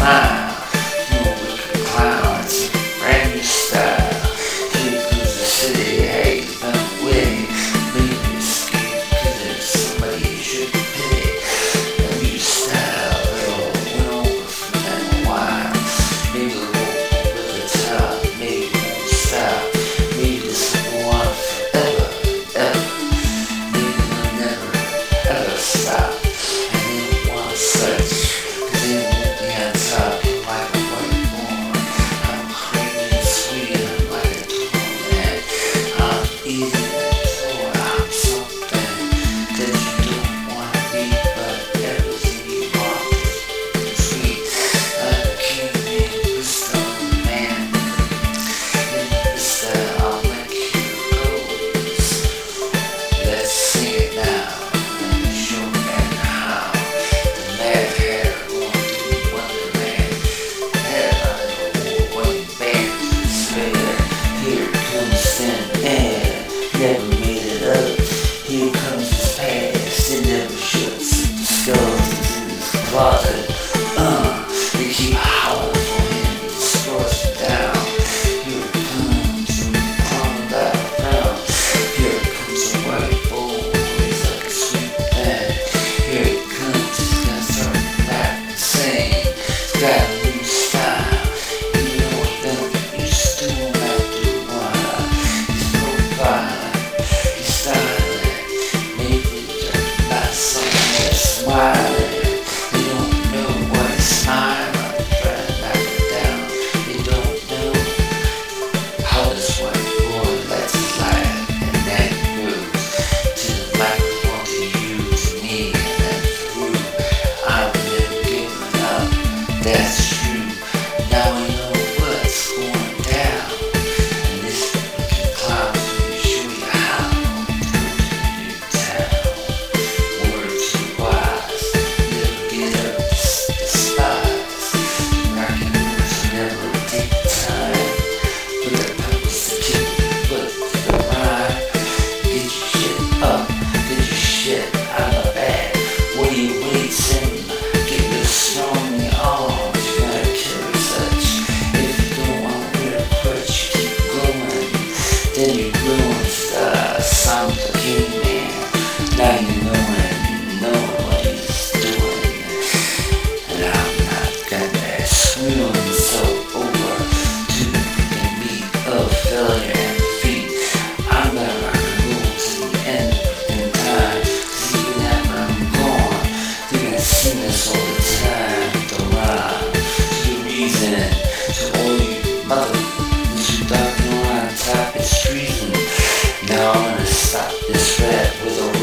sign. Peace. Father. this. to all you mothers. And now I'm gonna stop this rap with a